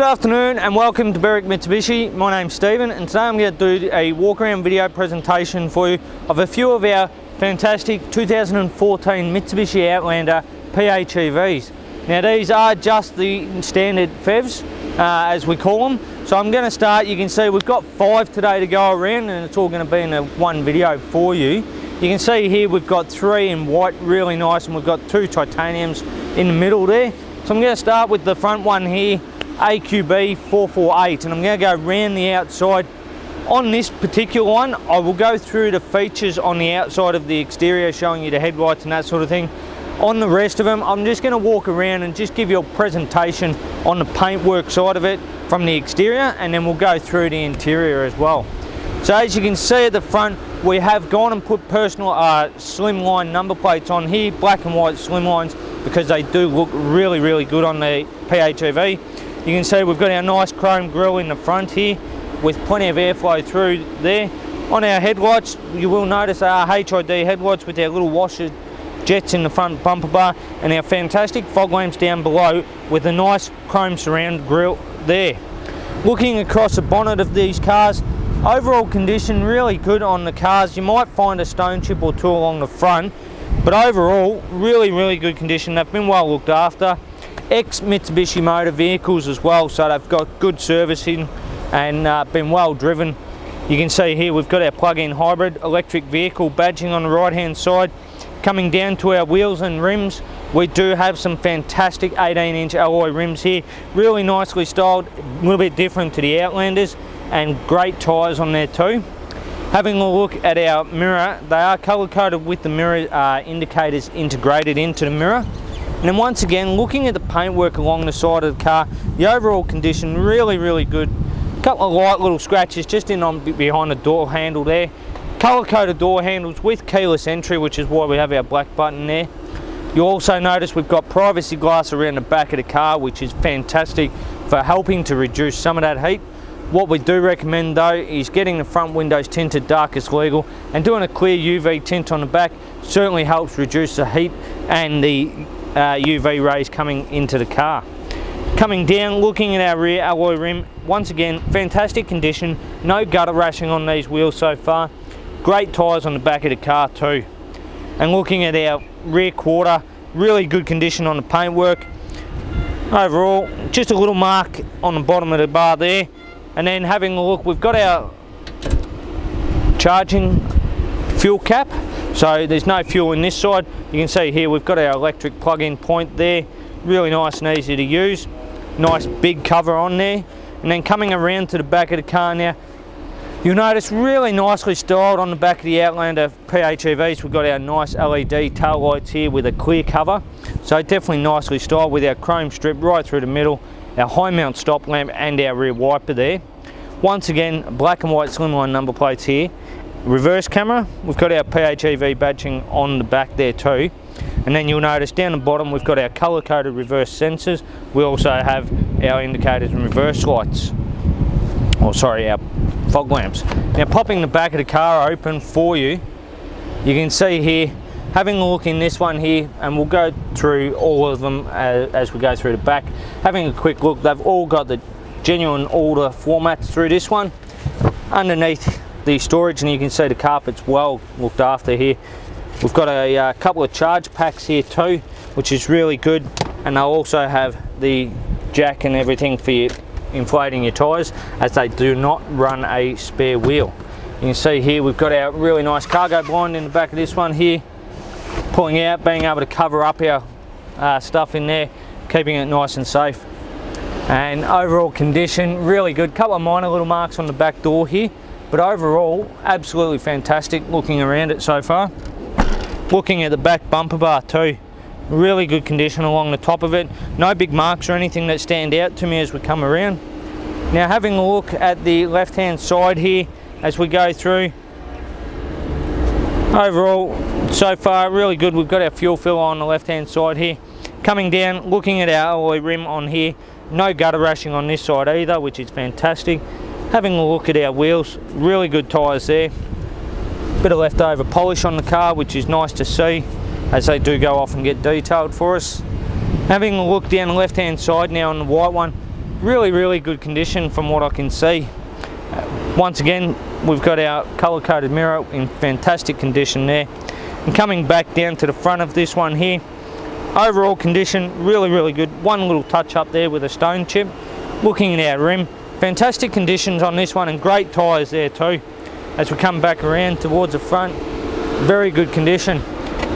afternoon and welcome to Berwick Mitsubishi. My name's Steven and today I'm going to do a walk around video presentation for you of a few of our fantastic 2014 Mitsubishi Outlander PHEVs. Now these are just the standard PHEVs uh, as we call them. So I'm going to start, you can see we've got five today to go around and it's all going to be in a one video for you. You can see here we've got three in white, really nice, and we've got two titaniums in the middle there. So I'm going to start with the front one here, AQB 448, and I'm going to go around the outside. On this particular one, I will go through the features on the outside of the exterior, showing you the headlights and that sort of thing. On the rest of them, I'm just going to walk around and just give you a presentation on the paintwork side of it from the exterior, and then we'll go through the interior as well. So as you can see at the front, we have gone and put personal uh, slimline number plates on here, black and white slimlines, because they do look really, really good on the PHEV. You can see we've got our nice chrome grille in the front here with plenty of airflow through there. On our headlights, you will notice our HID headlights with our little washer jets in the front bumper bar and our fantastic fog lamps down below with a nice chrome surround grille there. Looking across the bonnet of these cars, Overall condition really good on the cars. You might find a stone chip or two along the front, but overall really, really good condition. They've been well looked after. Ex Mitsubishi motor vehicles as well, so they've got good servicing and uh, been well driven. You can see here we've got our plug-in hybrid electric vehicle badging on the right hand side. Coming down to our wheels and rims, we do have some fantastic 18 inch alloy rims here. Really nicely styled, a little bit different to the Outlanders and great tyres on there too. Having a look at our mirror, they are colour coded with the mirror uh, indicators integrated into the mirror. And then once again, looking at the paintwork along the side of the car, the overall condition really, really good. A couple of light little scratches just in on behind the door handle there. Colour coded door handles with keyless entry, which is why we have our black button there. You also notice we've got privacy glass around the back of the car, which is fantastic for helping to reduce some of that heat. What we do recommend though is getting the front windows tinted dark as legal and doing a clear UV tint on the back certainly helps reduce the heat and the uh, UV rays coming into the car. Coming down, looking at our rear alloy rim, once again, fantastic condition, no gutter rashing on these wheels so far, great tyres on the back of the car too. And looking at our rear quarter, really good condition on the paintwork. Overall, just a little mark on the bottom of the bar there, and then having a look we've got our charging fuel cap so there's no fuel in this side you can see here we've got our electric plug-in point there really nice and easy to use nice big cover on there and then coming around to the back of the car now You'll notice really nicely styled on the back of the Outlander PHEVs. We've got our nice LED tail lights here with a clear cover. So definitely nicely styled with our chrome strip right through the middle our high mount stop lamp and our rear wiper there. Once again, black and white slimline number plates here. Reverse camera, we've got our PHEV badging on the back there too. And then you'll notice down the bottom we've got our colour coded reverse sensors. We also have our indicators and reverse lights. Oh sorry, our fog lamps. Now popping the back of the car open for you, you can see here having a look in this one here and we'll go through all of them as, as, we go through the back having a quick look they've all got the genuine order formats through this one underneath the storage and you can see the carpet's well looked after here we've got a, uh, couple of charge packs here too which is really good and they'll also have the jack and everything for you inflating your tires as they do not run a spare wheel you can see here we've got our really nice cargo blind in the back of this one here pulling out, being able to cover up our uh, stuff in there, keeping it nice and safe. And overall condition, really good. Couple of minor little marks on the back door here, but overall, absolutely fantastic looking around it so far. Looking at the back bumper bar too, really good condition along the top of it. No big marks or anything that stand out to me as we come around. Now having a look at the left hand side here as we go through, overall so far really good we've got our fuel filler on the left hand side here coming down looking at our alloy rim on here no gutter rashing on this side either which is fantastic having a look at our wheels really good tyres there bit of leftover polish on the car which is nice to see as they do go off and get detailed for us having a look down the left hand side now on the white one really, really good condition from what I can see. Once again, we've got our color-coded mirror in fantastic condition there. And coming back down to the front of this one here, overall condition, really, really good. One little touch up there with a stone chip. Looking at our rim, fantastic conditions on this one and great tyres there too. As we come back around towards the front, very good condition.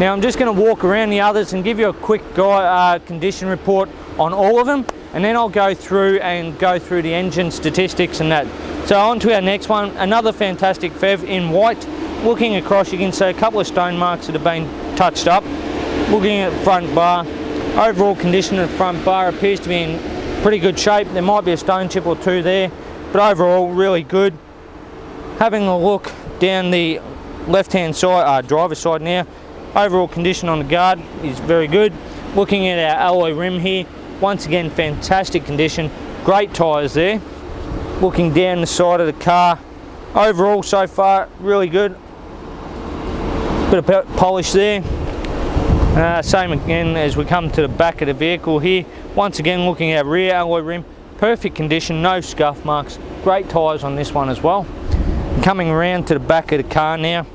Now I'm just going to walk around the others and give you a quick uh, condition report on all of them and then I'll go through and go through the engine statistics and that. So on to our next one, another fantastic PHEV in white. Looking across you can see a couple of stone marks that have been touched up. Looking at the front bar, overall condition of the front bar appears to be in pretty good shape. There might be a stone chip or two there, but overall really good. Having a look down the left hand side, uh, driver's side now, overall condition on the guard is very good. Looking at our alloy rim here, once again, fantastic condition. Great tyres there. Looking down the side of the car. Overall, so far, really good. Bit of polish there. Uh, same again as we come to the back of the vehicle here. Once again, looking at rear alloy rim. Perfect condition, no scuff marks. Great tyres on this one as well. Coming around to the back of the car now.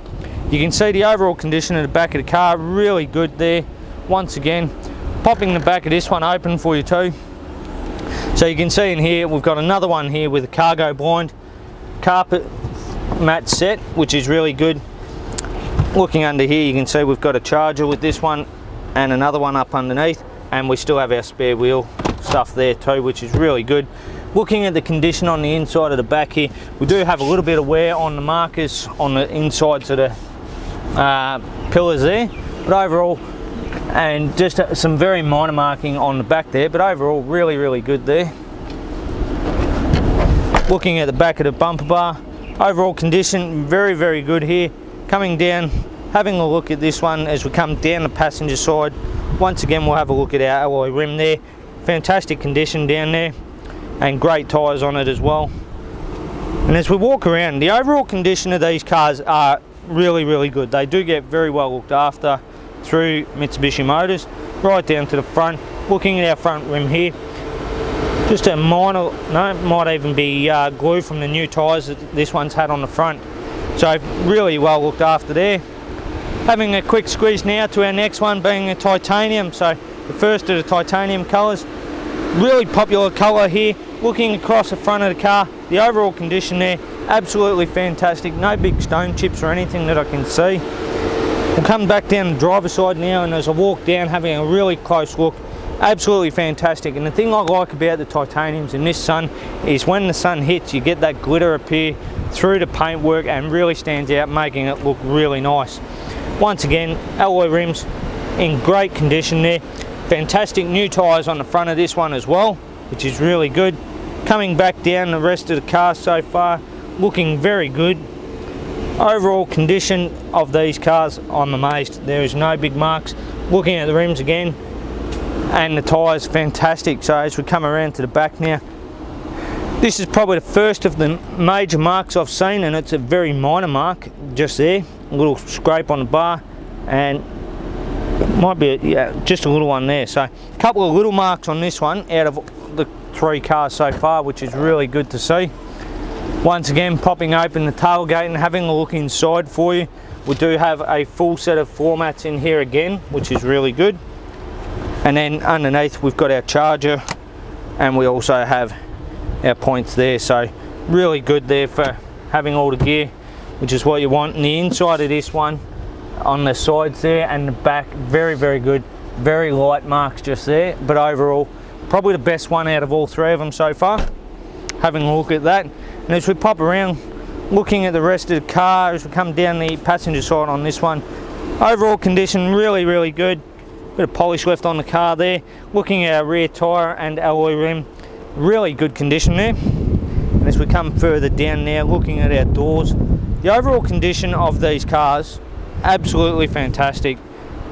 You can see the overall condition of the back of the car, really good there. Once again, popping the back of this one open for you too so you can see in here we've got another one here with a cargo blind carpet mat set which is really good looking under here you can see we've got a charger with this one and another one up underneath and we still have our spare wheel stuff there too which is really good. Looking at the condition on the inside of the back here we do have a little bit of wear on the markers on the insides of the uh, pillars there. But overall and just some very minor marking on the back there but overall really really good there. Looking at the back of the bumper bar overall condition very very good here. Coming down having a look at this one as we come down the passenger side once again we'll have a look at our alloy rim there. Fantastic condition down there and great tyres on it as well. And as we walk around the overall condition of these cars are really really good. They do get very well looked after through Mitsubishi Motors right down to the front. Looking at our front rim here just a minor no might even be uh, glue from the new tyres that this one's had on the front. So really well looked after there having a quick squeeze now to our next one being a titanium. So the first of the titanium colours. Really popular colour here. Looking across the front of the car the overall condition there absolutely fantastic. No big stone chips or anything that I can see. We'll come back down the driver's side now and as I walk down having a really close look, absolutely fantastic. And the thing I like about the titaniums in this sun is when the sun hits, you get that glitter appear through the paintwork and really stands out, making it look really nice. Once again, alloy rims in great condition there. Fantastic new tyres on the front of this one as well, which is really good. Coming back down the rest of the car so far, looking very good. Overall condition of these cars I'm amazed. There is no big marks. Looking at the rims again and the tyres fantastic. So as we come around to the back now this is probably the first of the major marks I've seen and it's a very minor mark just there little scrape on the bar and might be a, yeah, just a little one there so a couple of little marks on this one out of the three cars so far which is really good to see once again, popping open the tailgate and having a look inside for you. We do have a full set of floor mats in here again, which is really good. And then underneath we've got our charger and we also have our points there. So really good there for having all the gear, which is what you want. And the inside of this one on the sides there and the back, very, very good. Very light marks just there, but overall, probably the best one out of all three of them so far. Having a look at that. And as we pop around, looking at the rest of the car, as we come down the passenger side on this one, overall condition really, really good. Bit of polish left on the car there. Looking at our rear tyre and alloy rim, really good condition there. And as we come further down now, looking at our doors, the overall condition of these cars, absolutely fantastic.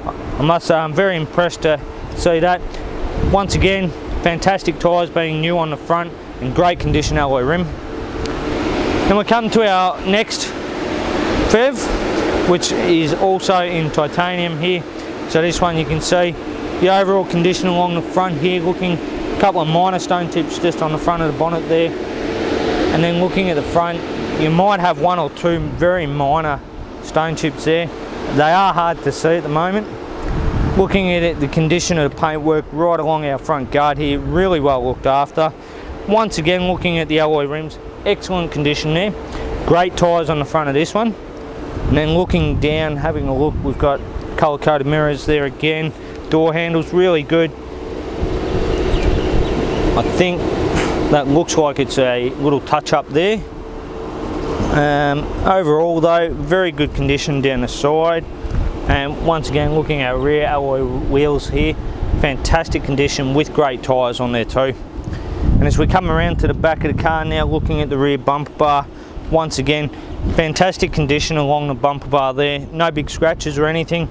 I must say I'm very impressed to see that. Once again, fantastic tyres being new on the front and great condition alloy rim. Then we come to our next PHEV, which is also in titanium here. So this one you can see the overall condition along the front here looking A couple of minor stone tips just on the front of the bonnet there. And then looking at the front, you might have one or two very minor stone chips there. They are hard to see at the moment. Looking at it, the condition of the paintwork right along our front guard here, really well looked after. Once again, looking at the alloy rims, excellent condition there. Great tyres on the front of this one. And then looking down, having a look, we've got colour-coded mirrors there again. Door handles, really good. I think that looks like it's a little touch-up there. Um, overall though, very good condition down the side. And once again, looking at our rear alloy wheels here, fantastic condition with great tyres on there too. And as we come around to the back of the car now, looking at the rear bumper bar, once again, fantastic condition along the bumper bar there. No big scratches or anything.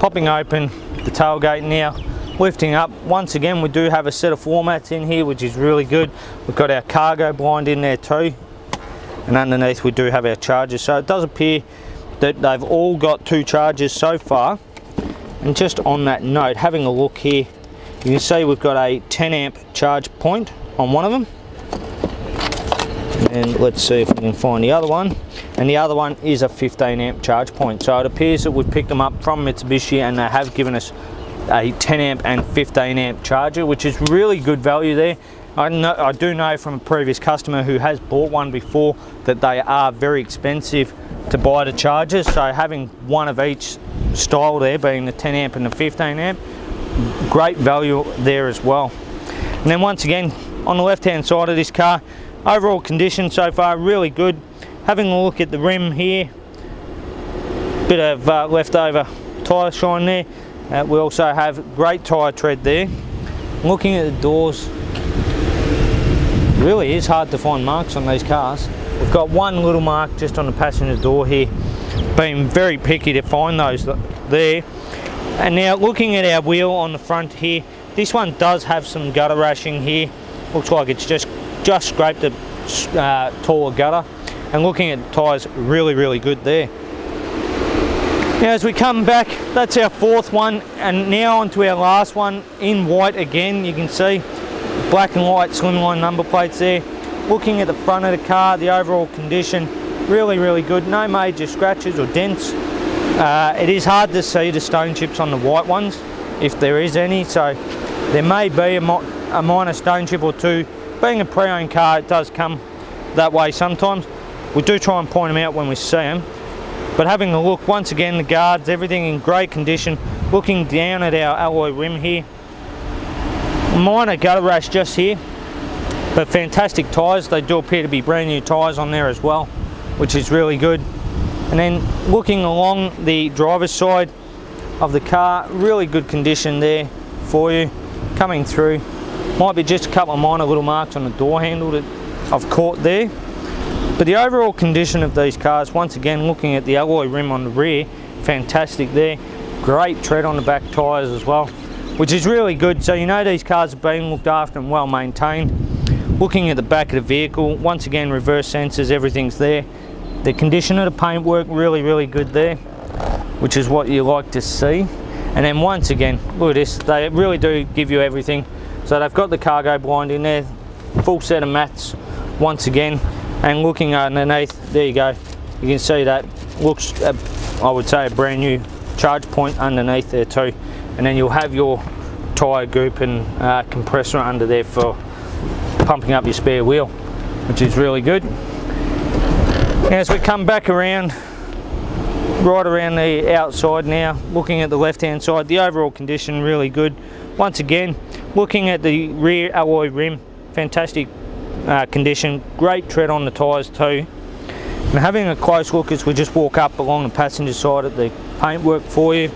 Popping open the tailgate now, lifting up. Once again, we do have a set of floor mats in here, which is really good. We've got our cargo blind in there too and underneath we do have our chargers so it does appear that they've all got two chargers so far. And just on that note having a look here you can see we've got a 10 amp charge point on one of them. And let's see if we can find the other one. And the other one is a 15 amp charge point. So it appears that we've picked them up from Mitsubishi and they have given us a 10 amp and 15 amp charger which is really good value there I, know, I do know from a previous customer who has bought one before that they are very expensive to buy the chargers. So having one of each style there, being the 10 amp and the 15 amp, great value there as well. And then once again, on the left hand side of this car, overall condition so far really good. Having a look at the rim here, bit of uh, leftover tyre shine there. Uh, we also have great tyre tread there. Looking at the doors, really is hard to find marks on these cars. We've got one little mark just on the passenger door here. Been very picky to find those there. And now looking at our wheel on the front here, this one does have some gutter rashing here. Looks like it's just, just scraped a uh, taller gutter. And looking at the tyres, really, really good there. Now as we come back, that's our fourth one, and now onto our last one in white again, you can see black and white slimline number plates there. Looking at the front of the car, the overall condition, really, really good. No major scratches or dents. Uh, it is hard to see the stone chips on the white ones, if there is any, so there may be a, a minor stone chip or two. Being a pre-owned car, it does come that way sometimes. We do try and point them out when we see them. But having a look, once again, the guards, everything in great condition. Looking down at our alloy rim here, minor gutter rash just here but fantastic tyres. They do appear to be brand new tyres on there as well which is really good. And then looking along the driver's side of the car really good condition there for you. Coming through might be just a couple of minor little marks on the door handle that I've caught there. But the overall condition of these cars once again looking at the alloy rim on the rear fantastic there. Great tread on the back tyres as well which is really good. So you know these cars have been looked after and well maintained. Looking at the back of the vehicle, once again reverse sensors, everything's there. The condition of the paintwork really, really good there, which is what you like to see. And then once again, look at this, they really do give you everything. So they've got the cargo blind in there, full set of mats once again, and looking underneath, there you go. You can see that looks, uh, I would say, a brand new charge point underneath there too and then you'll have your tyre goop and uh, compressor under there for pumping up your spare wheel which is really good. As we come back around right around the outside now looking at the left hand side the overall condition really good. Once again looking at the rear alloy rim fantastic uh, condition. Great tread on the tyres too. And having a close look as we just walk up along the passenger side at the paintwork for you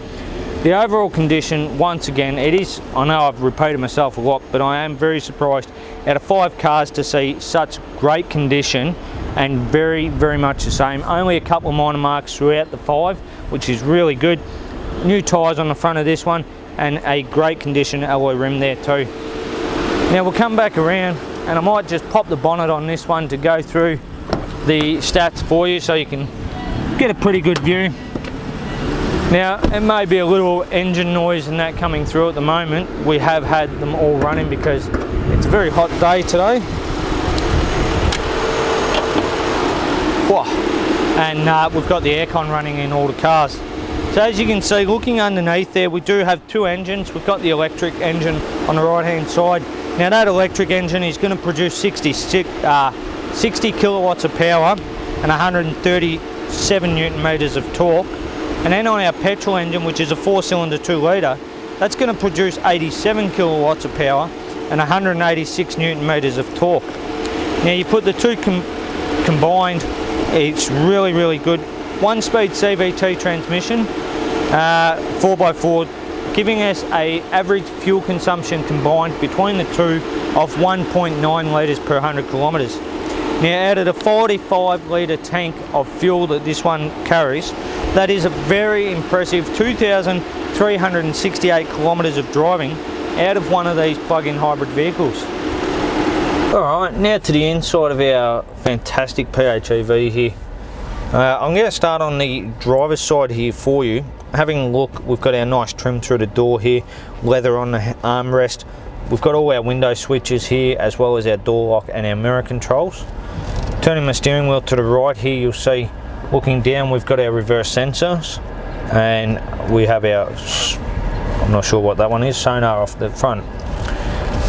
the overall condition, once again, it is, I know I've repeated myself a lot, but I am very surprised out of five cars to see such great condition and very, very much the same. Only a couple of minor marks throughout the five, which is really good. New tyres on the front of this one and a great condition alloy rim there too. Now we'll come back around and I might just pop the bonnet on this one to go through the stats for you so you can get a pretty good view. Now, it may be a little engine noise and that coming through at the moment. We have had them all running because It's a very hot day today. And uh, we've got the aircon running in all the cars. So as you can see, looking underneath there, we do have two engines. We've got the electric engine on the right hand side. Now that electric engine is going to produce 60, uh, 60 kilowatts of power and 137 newton meters of torque. And then on our petrol engine, which is a four cylinder two litre, that's going to produce 87 kilowatts of power and 186 newton meters of torque. Now you put the two com combined, it's really, really good. One speed CVT transmission, uh, 4x4, giving us a average fuel consumption combined between the two of 1.9 litres per 100 kilometres. Now out of the 45 litre tank of fuel that this one carries, that is a very impressive 2,368 kilometres of driving out of one of these plug-in hybrid vehicles. Alright, now to the inside of our fantastic PHEV here. Uh, I'm going to start on the driver's side here for you. Having a look, we've got our nice trim through the door here, leather on the armrest. We've got all our window switches here as well as our door lock and our mirror controls. Turning my steering wheel to the right here, you'll see looking down we've got our reverse sensors and we have our, I'm not sure what that one is, sonar off the front.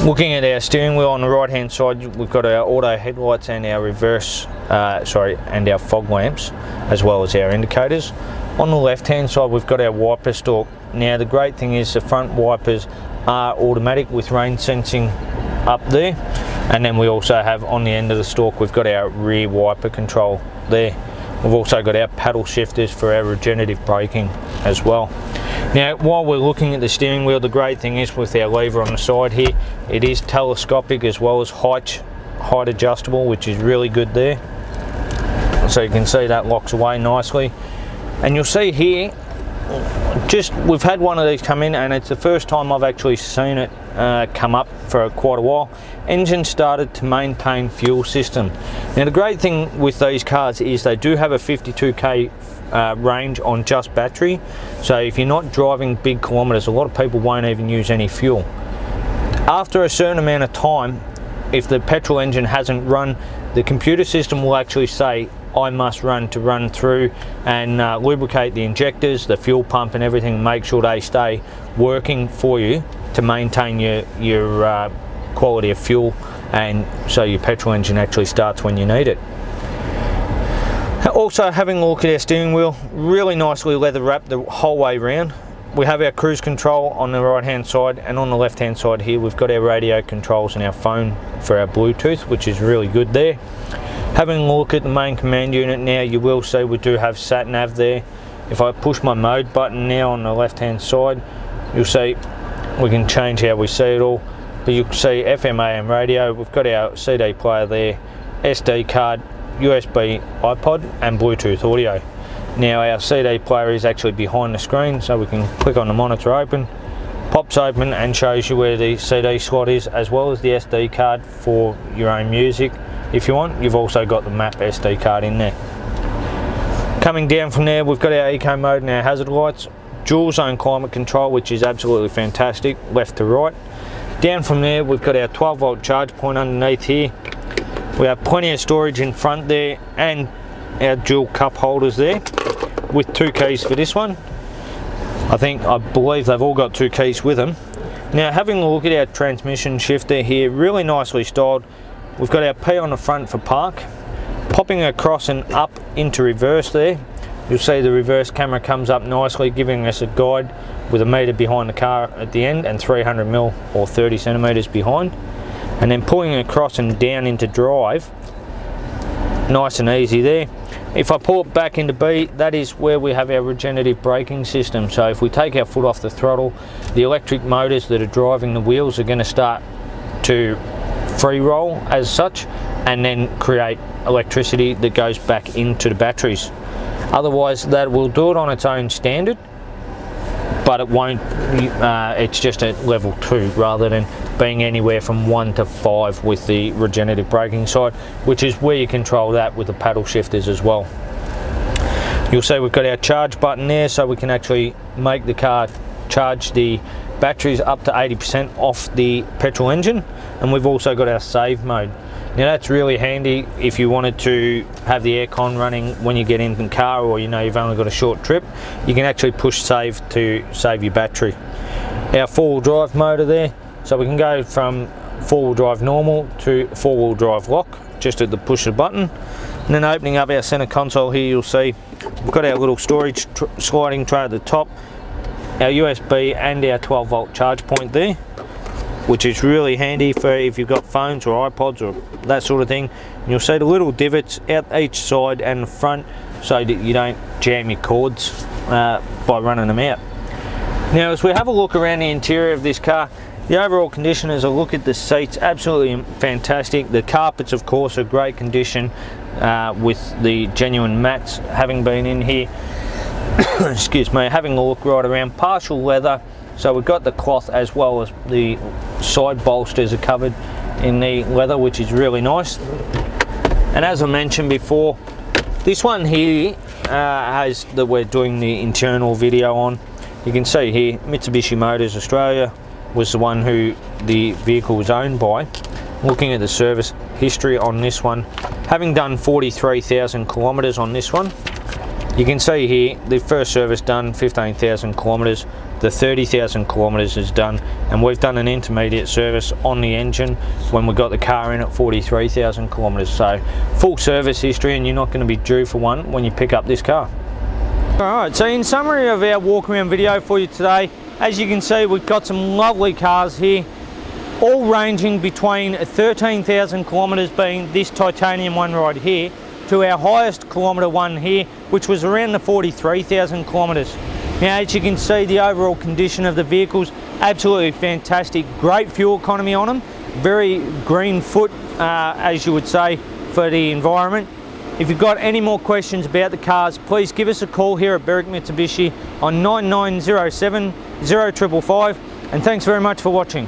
Looking at our steering wheel on the right hand side, we've got our auto headlights and our reverse, uh, sorry, and our fog lamps, as well as our indicators. On the left hand side, we've got our wiper stalk. Now the great thing is the front wipers are automatic with rain sensing up there and then we also have on the end of the stalk we've got our rear wiper control there. We've also got our paddle shifters for our regenerative braking as well. Now while we're looking at the steering wheel the great thing is with our lever on the side here it is telescopic as well as height height adjustable which is really good there. So you can see that locks away nicely. And you'll see here just we've had one of these come in and it's the first time I've actually seen it uh, come up for quite a while. Engine started to maintain fuel system. Now the great thing with these cars is they do have a 52k uh, range on just battery. So if you're not driving big kilometers a lot of people won't even use any fuel. After a certain amount of time if the petrol engine hasn't run the computer system will actually say I must run to run through and uh, lubricate the injectors, the fuel pump and everything, make sure they stay working for you to maintain your, your uh, quality of fuel and so your petrol engine actually starts when you need it. Also having a look at our steering wheel, really nicely leather wrapped the whole way around. We have our cruise control on the right hand side and on the left hand side here we've got our radio controls and our phone for our Bluetooth which is really good there. Having a look at the main command unit now, you will see we do have sat nav there. If I push my mode button now on the left hand side, you'll see we can change how we see it all. But you can see FM AM radio, we've got our CD player there, SD card, USB iPod and Bluetooth audio. Now our CD player is actually behind the screen so we can click on the monitor open, pops open and shows you where the CD slot is as well as the SD card for your own music if you want. You've also got the map SD card in there. Coming down from there, we've got our eco mode and our hazard lights, dual zone climate control, which is absolutely fantastic, left to right. Down from there, we've got our 12 volt charge point underneath here. We have plenty of storage in front there and our dual cup holders there with two keys for this one. I think, I believe they've all got two keys with them. Now having a look at our transmission shifter here, really nicely styled, We've got our P on the front for park. Popping across and up into reverse there. You'll see the reverse camera comes up nicely, giving us a guide with a meter behind the car at the end and 300 mil or 30 centimeters behind. And then pulling across and down into drive, nice and easy there. If I pull it back into B, that is where we have our regenerative braking system. So if we take our foot off the throttle, the electric motors that are driving the wheels are going to start to free roll as such and then create electricity that goes back into the batteries. Otherwise that will do it on its own standard but it won't, uh, it's just at level 2 rather than being anywhere from 1 to 5 with the regenerative braking side which is where you control that with the paddle shifters as well. You'll see we've got our charge button there so we can actually make the car charge the batteries up to 80% off the petrol engine and we've also got our save mode. Now that's really handy if you wanted to have the aircon running when you get in the car or you know you've only got a short trip, you can actually push save to save your battery. Our four-wheel drive motor there, so we can go from four-wheel drive normal to four-wheel drive lock just at the push of the button. And then opening up our center console here, you'll see we've got our little storage tr sliding tray at the top, our USB and our 12 volt charge point there which is really handy for if you've got phones or iPods or that sort of thing. And you'll see the little divots out each side and the front so that you don't jam your cords uh, by running them out. Now as we have a look around the interior of this car, the overall condition as a look at the seats, absolutely fantastic. The carpets of course are great condition uh, with the genuine mats having been in here. Excuse me, having a look right around, partial leather, so we've got the cloth as well as the side bolsters are covered in the leather, which is really nice. And as I mentioned before, this one here uh, has that we're doing the internal video on. You can see here, Mitsubishi Motors Australia was the one who the vehicle was owned by. Looking at the service history on this one, having done 43,000 kilometres on this one, you can see here the first service done 15,000 kilometres. The 30,000 kilometres is done. And we've done an intermediate service on the engine when we got the car in at 43,000 kilometres. So full service history and you're not going to be due for one when you pick up this car. Alright so in summary of our walk around video for you today as you can see we've got some lovely cars here all ranging between 13,000 kilometres being this titanium one right here to our highest kilometre one here which was around the 43,000 kilometres. Now as you can see the overall condition of the vehicles absolutely fantastic. Great fuel economy on them very green foot uh, as you would say for the environment. If you've got any more questions about the cars please give us a call here at Berwick Mitsubishi on 9907 0555 and thanks very much for watching